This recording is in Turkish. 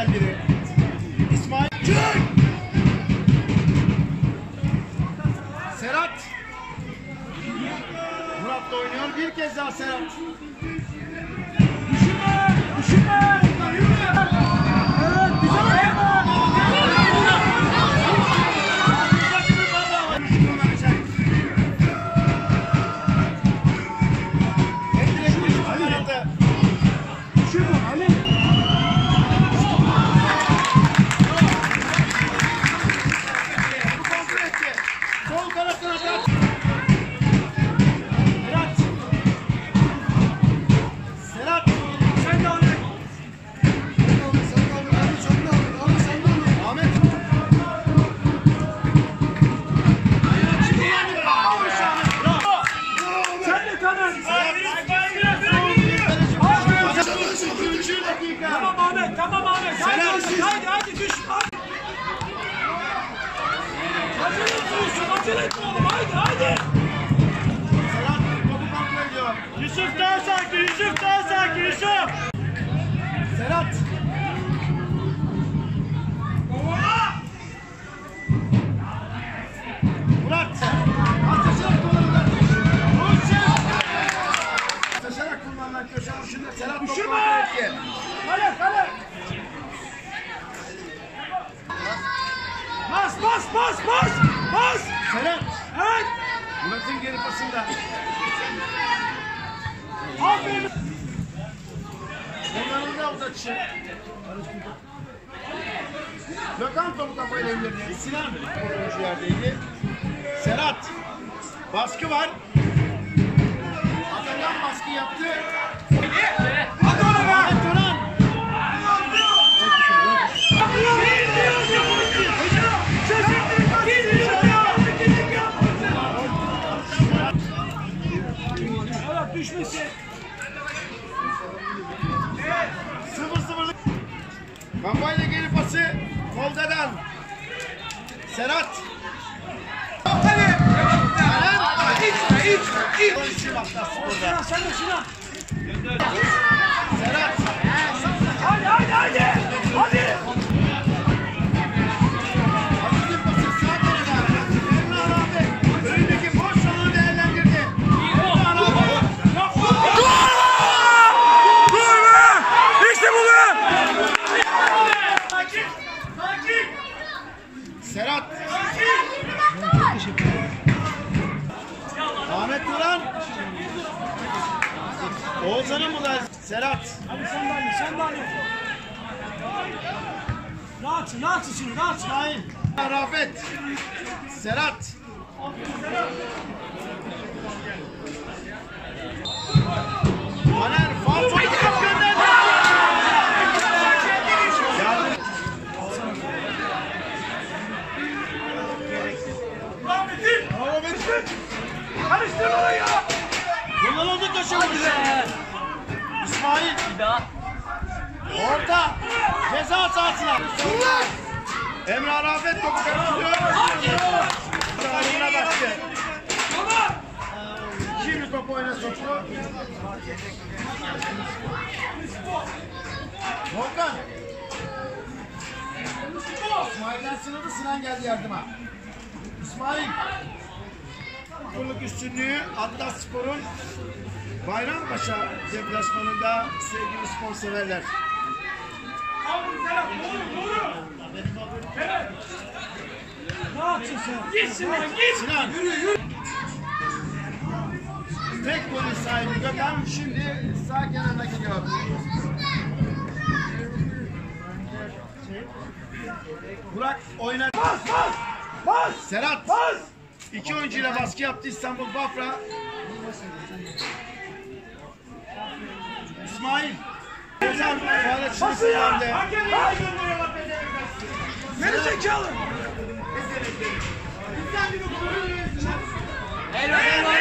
İsimlerden biri. İsmail Çık! Serhat. Murat da oynuyor. Bir kez daha Serhat. Acele etme oğlum, haydi, haydi! Yusuf daha sakin, Yusuf daha sakin, Yusuf! Serhat. Murat. Ateşerek kullanılan. Ateşerek kullanılan köşe vuruşunda Serhat topu etti. Kale, kale! Bas, bas, bas, bas! Bas! Serhat. Evet! Murat'ın geri pasında. Aferin! Kullanıldı uzatışı. Gökhan topu kafayla indirdi. Sinan oyuncu yerdeydi. Serhat. Baskı var. Atakan baskı yaptı. Kafayla geri pası. Folda'dan. Serhat. Hadi. İç, iç, iç. İçim atlas burada. Sinan sen de Sinan. Serhat. Oğuzhan'ın mı lan? Serhat. Hadi sen de Ali, sen de Ali. Rahatsın, rahatsın şimdi, rahatsın. İsmail. Rafet. Serhat. Taner Falso gönderdi. Yardım. Bravo Metin. Karıştır orayı. Kullanıldı köşe vuruşu. İsmail. Orta. Ceza sahasına. Emre Rafet topu karıştırıyor. Sahibine baktı. Şimdi topu oyuna soktu. Volkan. İsmail'den sınırdı Sinan geldi yardıma. İsmail. Kurluk üstünlüğü Atlas Spor'un Bayrampaşa deplasmanında sevgili spor severler. Rahatsın sen. Git Sinan, git. Sinan. Tek golün sahibi Gökhan şimdi sağ kenarına gidiyor. Burak oynadı. Bas, bas. Bas. Serhat Bas. İki oyuncuyla baskı yaptı İstanbul Bafra. İsmail. Ceza faaliyetçisi Bası ya. kullandı. Hakem bas. Geri zekalı. Serhat.